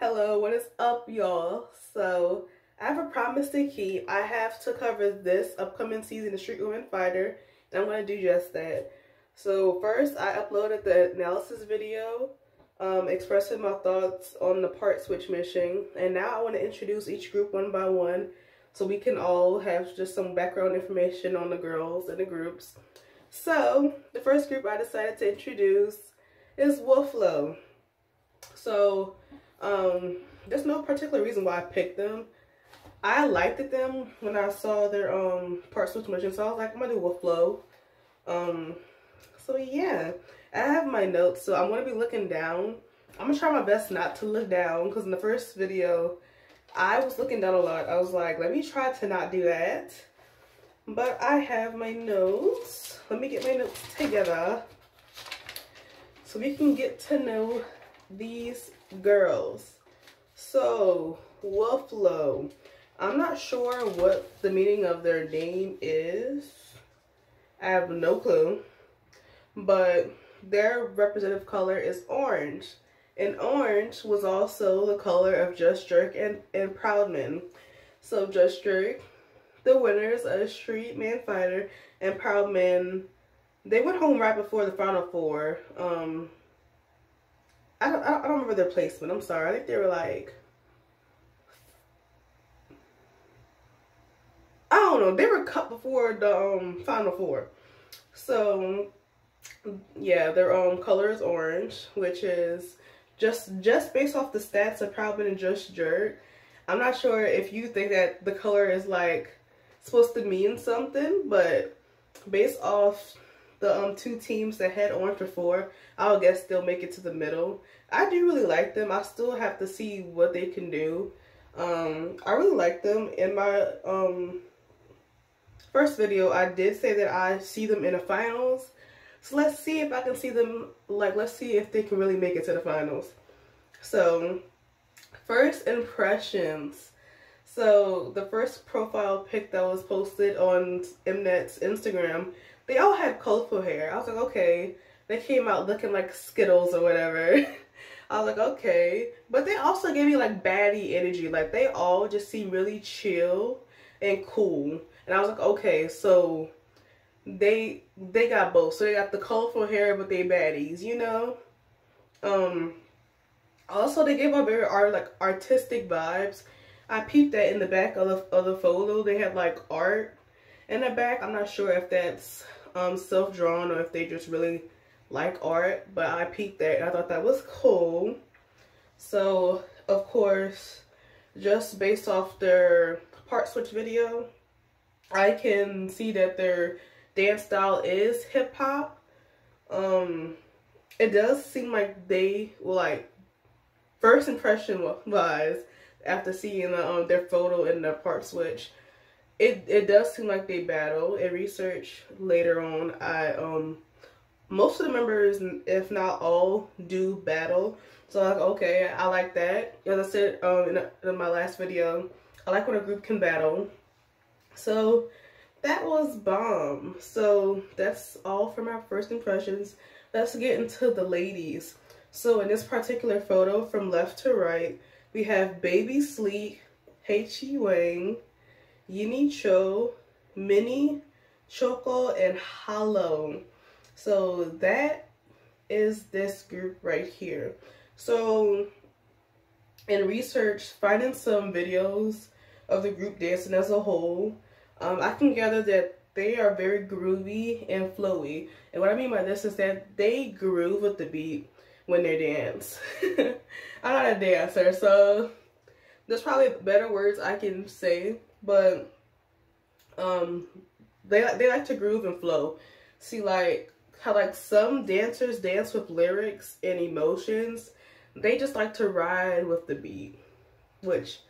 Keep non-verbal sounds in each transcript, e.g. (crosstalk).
Hello, what is up, y'all? So, I have a promise to keep. I have to cover this upcoming season of Street Woman Fighter, and I'm going to do just that. So, first, I uploaded the analysis video um, expressing my thoughts on the part switch mission, and now I want to introduce each group one by one so we can all have just some background information on the girls and the groups. So, the first group I decided to introduce is Wolflo. So, um, there's no particular reason why I picked them. I liked them when I saw their um part switch mission, so I was like, I'm gonna do Wolflo. Um, so yeah, I have my notes, so I'm gonna be looking down. I'm gonna try my best not to look down because in the first video, I was looking down a lot. I was like, let me try to not do that. But I have my notes. Let me get my notes together so we can get to know these girls. So, Wolflo. I'm not sure what the meaning of their name is. I have no clue. But their representative color is orange. And orange was also the color of Just Jerk and, and Prowdmon. So Just Jerk, the winners of Street Man Fighter and Prowdmon, they went home right before the Final Four. Um, I don't, I don't remember their placement. I'm sorry. I think they were like, I don't know. They were cut before the um, Final Four. So, yeah, their um color is orange, which is just just based off the stats of Prowdmon and Just Jerk. I'm not sure if you think that the color is like supposed to mean something, but based off the um two teams that had orange before, I would guess they'll make it to the middle. I do really like them. I still have to see what they can do. Um, I really like them. In my um first video, I did say that I see them in the finals. So let's see if I can see them, like, let's see if they can really make it to the finals. So, first impressions. So, the first profile pic that was posted on Mnet's Instagram, they all had colorful hair. I was like, okay, they came out looking like Skittles or whatever. (laughs) I was like, okay. But they also gave me like baddie energy. Like, they all just seem really chill and cool. And I was like, okay, so they they got both. So they got the colorful hair, but they baddies, you know. Um. Also, they gave up very art like artistic vibes. I peeped that in the back of the of the photo. They had like art in the back. I'm not sure if that's um self drawn or if they just really like art, but I peeped that and I thought that was cool. So of course, just based off their part switch video, I can see that their dance style is hip hop. Um, it does seem like they like first impression wise after seeing the, um, their photo in their part switch. It it does seem like they battle. In research later on, I um most of the members, if not all, do battle. So like okay, I like that. As I said um in, in my last video, I like when a group can battle. So that was bomb. So that's all for my first impressions. Let's get into the ladies. So in this particular photo from left to right, we have Baby Sleek, Hae Wang, Yini Cho, Minnie, Choco, and Hollow. So that is this group right here. So in research, finding some videos of the group dancing as a whole, um, I can gather that they are very groovy and flowy. And what I mean by this is that they groove with the beat when they dance. (laughs) I'm not a dancer, so there's probably better words I can say, but um, they they like to groove and flow. See, like how like some dancers dance with lyrics and emotions, they just like to ride with the beat, which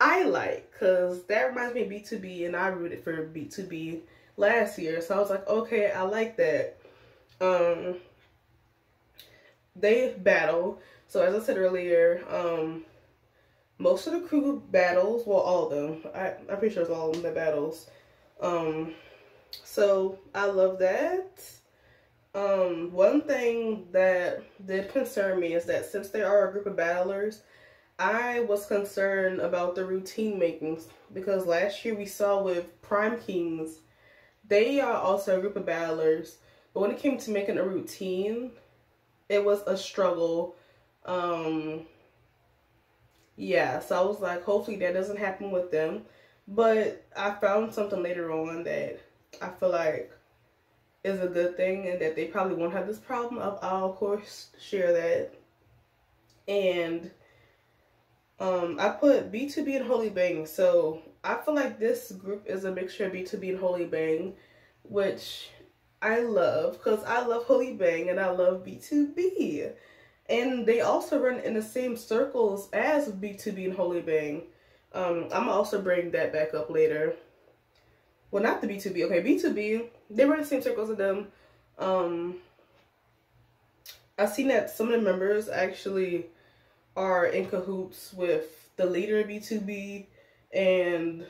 I like because that reminds me of B2B and I rooted for B2B last year. So I was like, okay, I like that. Um, they battle. So as I said earlier, um, most of the crew battles, well, all of them. I, I'm pretty sure it's all of them that battles. Um, so I love that. Um, one thing that did concern me is that since there are a group of battlers, I was concerned about the routine makings because last year we saw with Prime Kingz, they are also a group of battlers. But when it came to making a routine, it was a struggle. Um, yeah, so I was like, hopefully that doesn't happen with them. But I found something later on that I feel like is a good thing and that they probably won't have this problem. I'll, I'll of course share that. And um, I put B2B and Holy Bang. So I feel like this group is a mixture of B2B and Holy Bang, which I love because I love Holy Bang and I love B2B. And they also run in the same circles as B2B and Holy Bang. Um, I'm also bring that back up later. Well, not the B2B. Okay, B2B, they run the same circles as them. Um, I've seen that some of the members actually are in cahoots with the leader of B2B and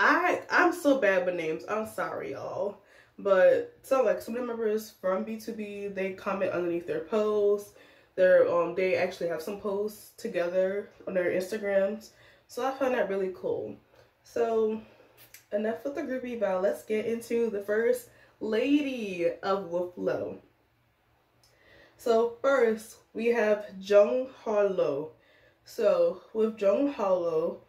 I I'm so bad with names. I'm sorry y'all. But so like some of the members from B2B, they comment underneath their posts. They're um they actually have some posts together on their Instagrams. So I found that really cool. So enough with the group eval. Let's get into the first lady of WolfLo. So first we have Jung Harlow. So with Jung Harlow,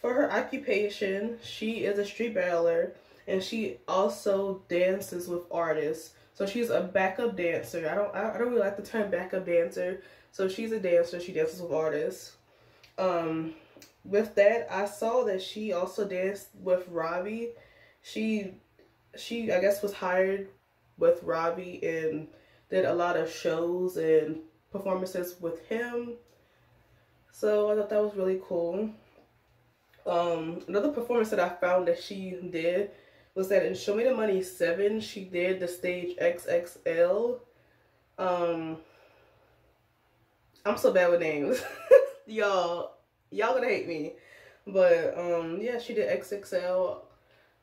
for her occupation, she is a street battler and she also dances with artists. So she's a backup dancer. I don't I don't really like the term backup dancer. So she's a dancer. She dances with artists. Um, with that, I saw that she also danced with Robbie. She she I guess was hired with Robbie and did a lot of shows and performances with him. So I thought that was really cool. Um, another performance that I found that she did was that in Show Me the Money 7, she did the stage XXL. Um, I'm so bad with names. (laughs) y'all, y'all gonna hate me. But, um, yeah, she did XXL.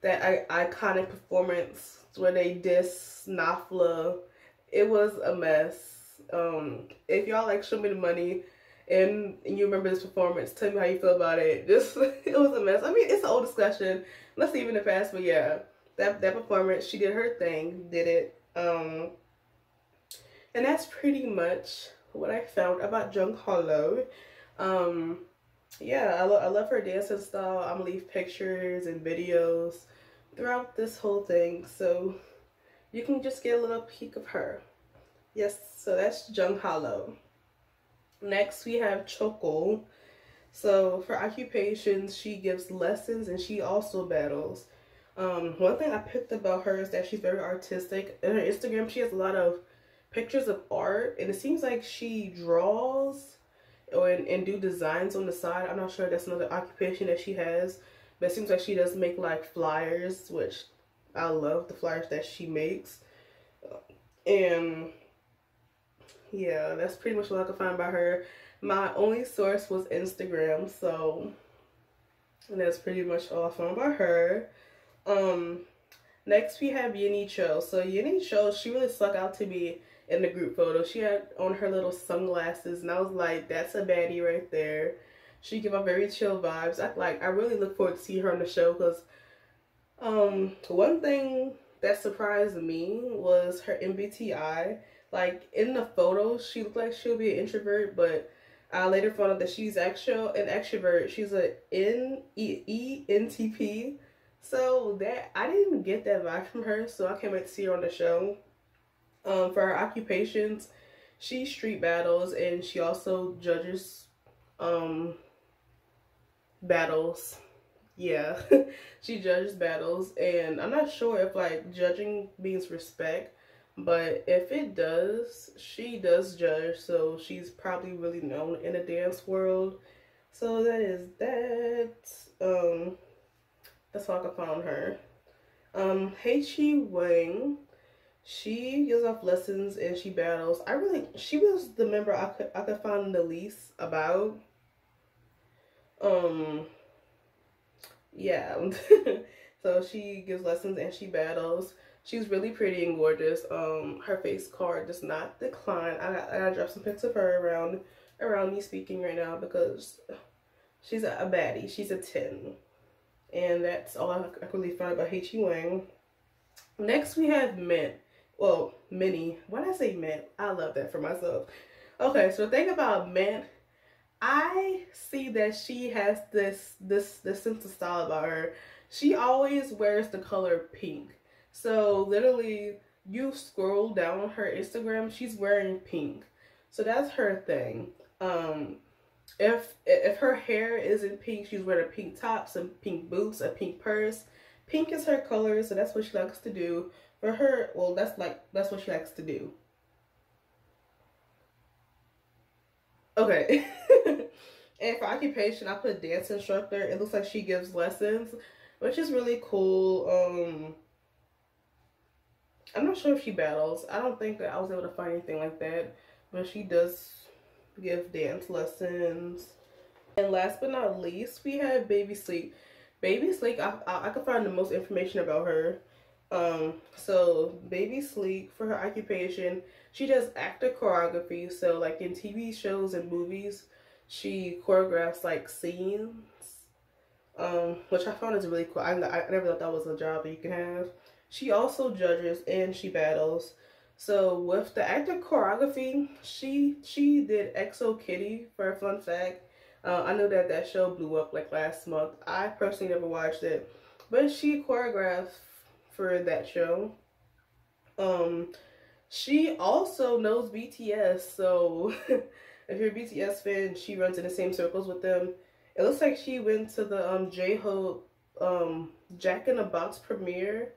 That iconic performance where they diss Nafla. It was a mess. Um, if y'all like Show Me the Money, and, you remember this performance, tell me how you feel about it. (laughs) Just it was a mess. I mean, it's an old discussion. Let's leave in the past, but yeah, that that performance, she did her thing, did it. Um, and that's pretty much what I found about Jung Harlow. Um, yeah, I, lo I love her dancing style. I'm gonna leave pictures and videos throughout this whole thing, so you can just get a little peek of her. Yes, so that's Jung Harlow. Next, we have Choco. So for occupations, she gives lessons and she also battles. Um, one thing I picked about her is that she's very artistic. In her Instagram, she has a lot of pictures of art, and it seems like she draws or and, and do designs on the side. I'm not sure that's another occupation that she has, but it seems like she does make like flyers, which I love the flyers that she makes. And yeah, that's pretty much what I could find about her. My only source was Instagram, so that's pretty much all I found about her. Um, next we have Yini Cho. So Yini Cho, she really stuck out to me in the group photo. She had on her little sunglasses, and I was like, that's a baddie right there. She give off very chill vibes. I like. I really look forward to see her on the show because, um, one thing that surprised me was her MBTI. Like in the photos, she looked like she'll be an introvert, but I later found out that she's actual an extrovert. She's a N E E N T P. So that I didn't even get that vibe from her, so I can't wait to see her on the show. Um, for her occupations, she street battles and she also judges um battles. Yeah, (laughs) she judges battles, and I'm not sure if like judging means respect but if it does, she does judge, so she's probably really known in the dance world. So that is that. Um, that's all I find her. Um, Heichi Wang, she gives off lessons and she battles. I really, she was the member I could I could find the least about. Um, yeah. (laughs) so she gives lessons and she battles. She's really pretty and gorgeous. Um, her face card does not decline. I I to drop some pics of her around around me speaking right now because she's a, a baddie. She's a 10. And that's all I, I really found about H.E. Wang. Next we have Mint. Well, Minnie. Did I say Mint? I love that for myself. Okay, so think about Mint, I see that she has this this this sense of style about her. She always wears the color pink. So literally you scroll down on her Instagram, she's wearing pink. So that's her thing. Um, if if her hair isn't pink, she's wearing a pink top, some pink boots, a pink purse. Pink is her color, so that's what she likes to do. For her, well, that's like that's what she likes to do. Okay. (laughs) and for occupation, I put dance instructor. It looks like she gives lessons, which is really cool. Um, I'm not sure if she battles. I don't think that I was able to find anything like that, but she does give dance lessons. And last but not least, we have Baby Sleek. Baby Sleek, I, I, I could find the most information about her. Um, so Baby Sleek, for her occupation, she does actor choreography. So like in TV shows and movies, she choreographs like scenes, um, which I found is really cool. I, I never thought that was a job that you can have. She also judges and she battles. So with the actor choreography, she she did XO Kitty for a fun fact. Uh, I know that that show blew up like last month. I personally never watched it, but she choreographed for that show. Um, she also knows BTS, so (laughs) if you're a BTS fan, she runs in the same circles with them. It looks like she went to the um J-Hope um Jack in the Box premiere,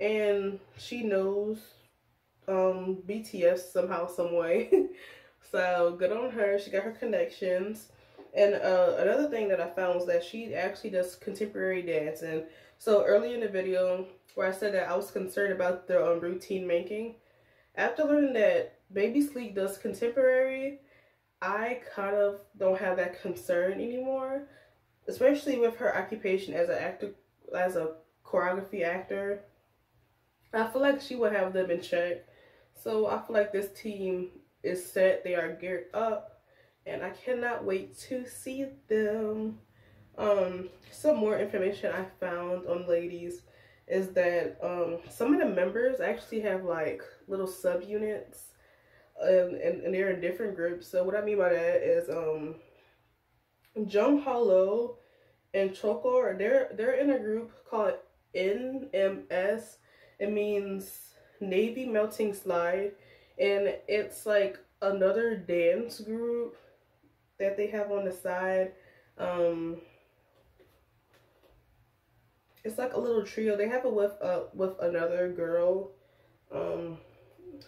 and she knows um, BTS somehow, some way. (laughs) so good on her. She got her connections. And uh, another thing that I found was that she actually does contemporary dance. And so early in the video where I said that I was concerned about the um, routine making, after learning that Baby Sleek does contemporary, I kind of don't have that concern anymore. Especially with her occupation as an actor, as a choreography actor. I feel like she would have them in check. So I feel like this team is set. They are geared up. And I cannot wait to see them. Um, some more information I found on ladies is that um, some of the members actually have like little subunits and, and, and they're in different groups. So what I mean by that is um, Jung Hollow and Choco, they're, they're in a group called NMS. It means Navy Melting Slide. And it's like another dance group that they have on the side. Um, it's like a little trio. They have it with uh with another girl. Um,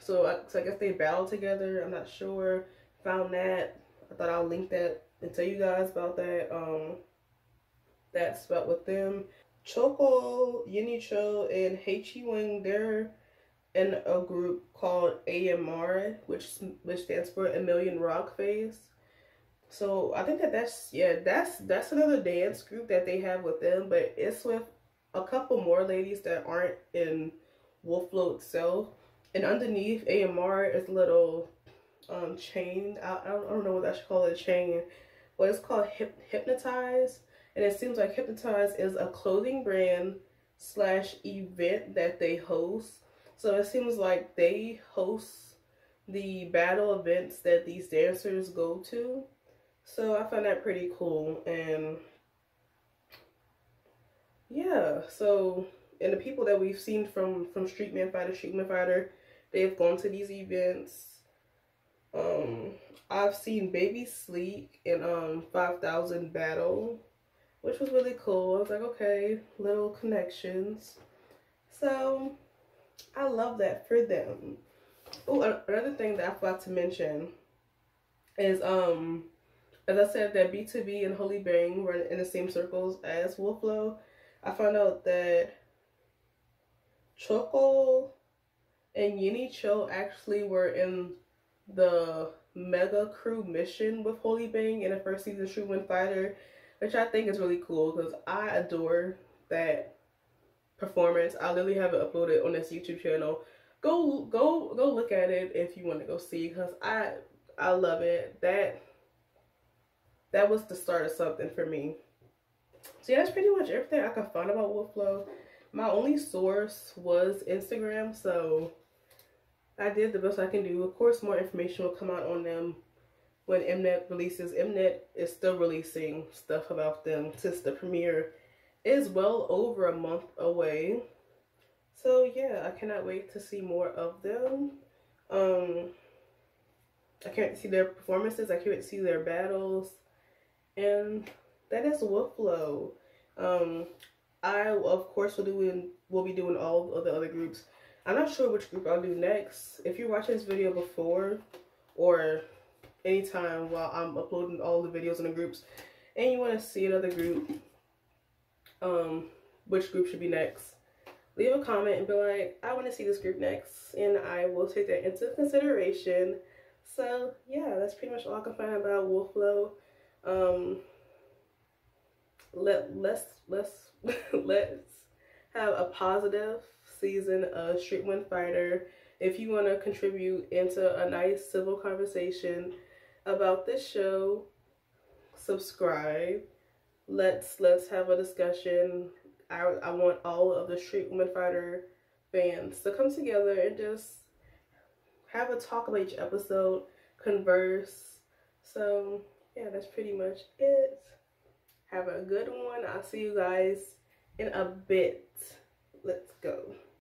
so I, so I guess they battle together. I'm not sure. Found that. I thought I'll link that and tell you guys about that. Um, that's about with them. Choco, Yini Cho, and Heichi Wang, they're in a group called AMR, which which stands for A Million Rock Face. So I think that that's yeah that's that's another dance group that they have with them, but it's with a couple more ladies that aren't in WolfLo itself. And underneath AMR is a little um chain. I, I, don't, I don't know what I should call it a chain, but it's called Hip, Hypnotize. And it seems like Hypnotize is a clothing brand slash event that they host so it seems like they host the battle events that these dancers go to. So I find that pretty cool. And yeah, so and the people that we've seen from from Street Man Fighter, Street Man Fighter, they've gone to these events. Um, I've seen Baby Sleek in um 5000 Battle, which was really cool. I was like, okay, little connections. So I love that for them. Oh, another thing that I forgot to mention is, um, as I said, that B2B and Holy Bang were in the same circles as WolfLo. I found out that Choco and Yini Cho actually were in the Mega Crew mission with Holy Bang in the first season Street Woman Fighter, which I think is really cool because I adore that performance. I literally have it uploaded on this YouTube channel. Go go go look at it if you want to go see because I I love it. That that was the start of something for me. So yeah, that's pretty much everything I could find about WolfLo. My only source was Instagram, so I did the best I can do. Of course, more information will come out on them when Mnet releases. Mnet is still releasing stuff about them since the premiere is well over a month away. So yeah, I cannot wait to see more of them. Um, I can't see their performances. I can't see their battles. And that is WolfLo. Um, I of course will do will be doing all of the other groups. I'm not sure which group I'll do next. If you're watching this video before or anytime while I'm uploading all the videos in the groups and you want to see another group, um, which group should be next, leave a comment and be like, I want to see this group next and I will take that into consideration. So yeah, that's pretty much all I can find about WolfLo. Um, let let's let's (laughs) let's have a positive season of Street Woman Fighter. If you want to contribute into a nice civil conversation about this show, subscribe. Let's let's have a discussion. I I want all of the Street Woman Fighter fans to come together and just have a talk about each episode, converse. So yeah, that's pretty much it. Have a good one. I'll see you guys in a bit. Let's go.